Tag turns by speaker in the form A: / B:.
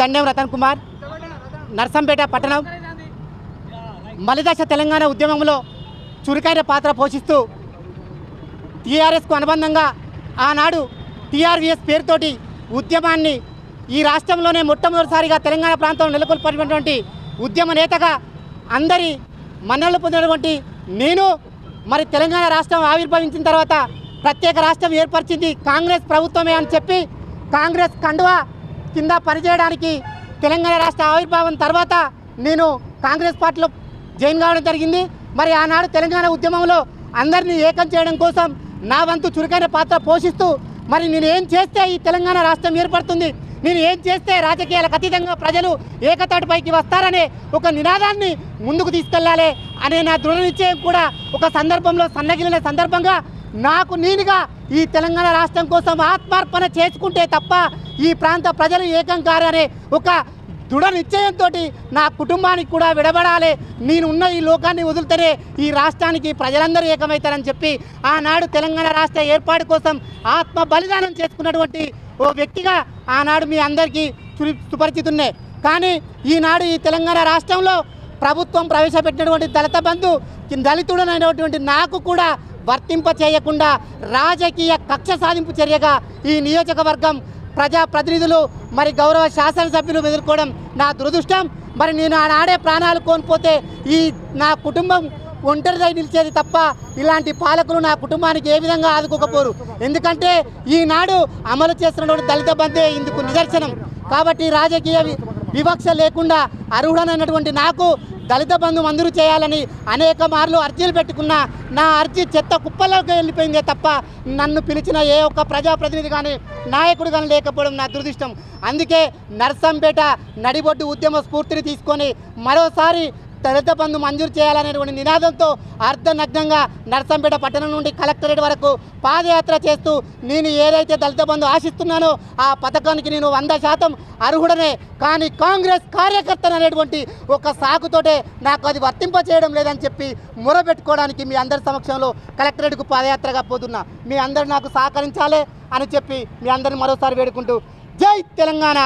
A: దండెం రతన్ కుమార్ నర్సంపేట పట్టణం మలిదశ తెలంగాణ ఉద్యమంలో చురుకైన పాత్ర పోషిస్తూ టీఆర్ఎస్కు అనుబంధంగా ఆనాడు టీఆర్వీఎస్ పేరుతోటి ఉద్యమాన్ని ఈ రాష్ట్రంలోనే మొట్టమొదటిసారిగా తెలంగాణ ప్రాంతంలో నెలకొల్పడినటువంటి ఉద్యమ నేతగా అందరి మన్నలు పొందినటువంటి నేను మరి తెలంగాణ రాష్ట్రం ఆవిర్భవించిన తర్వాత ప్రత్యేక రాష్ట్రం ఏర్పరిచింది కాంగ్రెస్ ప్రభుత్వమే అని చెప్పి కాంగ్రెస్ కండువా కింద పనిచేయడానికి తెలంగాణ రాష్ట్ర ఆవిర్భావం తర్వాత నేను కాంగ్రెస్ పార్టీలో జాయిన్ కావడం జరిగింది. మరి ఆనాడు తెలంగాణ ఉద్యమంలో అందరినీ ఏకం చేయడం కోసం నా వంతు చురుకైన పాత్ర పోషిస్తూ మరి నేను ఏం చేస్తే ఈ తెలంగాణ రాష్ట్రం ఏర్పడుతుంది? నేను ఏం చేస్తే రాజకీయాలకు అతీతంగా ప్రజలు ఏకతాటిపైకి వస్తారనే ఒక నినాదాన్ని ముందుకు తీసుకెళ్ళాలి అనే నా దృఢ నిశ్చయం కూడా ఒక సందర్భంలో సన్నగిలిన సందర్భంగా నాకు నేనుగా ఈ తెలంగాణ రాష్ట్రం కోసం ఆత్మార్పణ చేసుకుంటే తప్ప ఈ ప్రాంత ప్రజలు ఏకం కారనే ఒక దృఢ నిశ్చయంతో నా కుటుంబానికి కూడా విడబడాలి. నేనున్న ఈ లోకాన్ని వదిలితేనే ఈ రాష్ట్రానికి ప్రజలందరూ ఏకమవుతారని చెప్పి ఆనాడు తెలంగాణ రాష్ట్ర ఏర్పాటు కోసం ఆత్మ బలిదానం చేసుకున్నటువంటి ఓ వ్యక్తిగా ఆనాడు మీ అందరికీ సు- సుపరిచితున్నే. కానీ ఈనాడు ఈ తెలంగాణ రాష్ట్రంలో ప్రభుత్వం ప్రవేశపెట్టినటువంటి దళిత బంధు దళితుడనైనటువంటి నాకు కూడా వర్తింప చేయకుండా రాజకీయ కక్ష సాధింపు చర్యగా ఈ నియోజకవర్గం ప్రజా ప్రతినిధులు మరి గౌరవ శాసనసభ్యులు ఎదుర్కోవడం నా దురదృష్టం. మరి నేను ఆనాడే ప్రాణాలు కోల్పోతే ఈ నా కుటుంబం ఒంటరిదై నిలిచేది తప్ప ఇలాంటి పాలకులు నా కుటుంబానికి ఏ విధంగా ఆదుకోకపోరు. ఎందుకంటే ఈనాడు అమలు చేస్తున్నటువంటి దళిత బంధే ఇందుకు నిదర్శనం. కాబట్టి రాజకీయ వివక్ష లేకుండా అర్హుడనైనటువంటి నాకు దళిత బంధు మంజూరు చేయాలని అనేక మార్లు అర్జీలు పెట్టుకున్న నా అర్జీ చెత్త కుప్పలోకి వెళ్ళిపోయిందే తప్ప నన్ను పిలిచిన ఏ ఒక్క ప్రజాప్రతినిధి కానీ నాయకుడు కానీ లేకపోవడం నా దురదృష్టం. అందుకే నర్సంపేట నడిబొడ్డు ఉద్యమ స్ఫూర్తిని తీసుకొని మరోసారి తొలుత బంధు మంజూరు చేయాలనేటువంటి నినాదంతో అర్ధనగ్నంగా నర్సంపేట పట్టణం నుండి కలెక్టరేట్ వరకు పాదయాత్ర చేస్తూ నేను ఏదైతే దళిత బంధు ఆశిస్తున్నానో ఆ పథకానికి నేను వంద శాతం అర్హుడనే. కానీ కాంగ్రెస్ కార్యకర్తను అనేటువంటి ఒక సాకుతోటే నాకు అది వర్తింప చేయడం లేదని చెప్పి మొరబెట్టుకోవడానికి మీ అందరి సమక్షంలో కలెక్టరేట్కు పాదయాత్రగా పోతున్నా. మీ అందరు నాకు సహకరించాలి అని చెప్పి మీ అందరిని మరోసారి వేడుకుంటూ జై తెలంగాణ!